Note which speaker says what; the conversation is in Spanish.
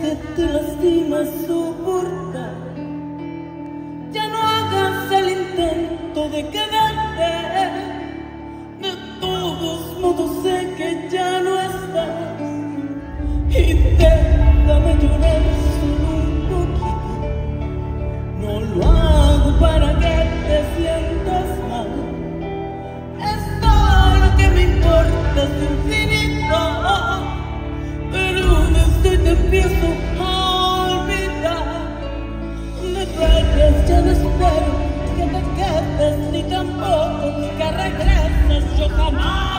Speaker 1: que te lastimas soportar. Ya no hagas el intento de quedarte. De todos modos sé que ya no estás. Y llorar solo un poquito. No lo hago para que te sientas mal. Es todo lo que me importa es infinito. Oh, nunca regresas, yo jamás.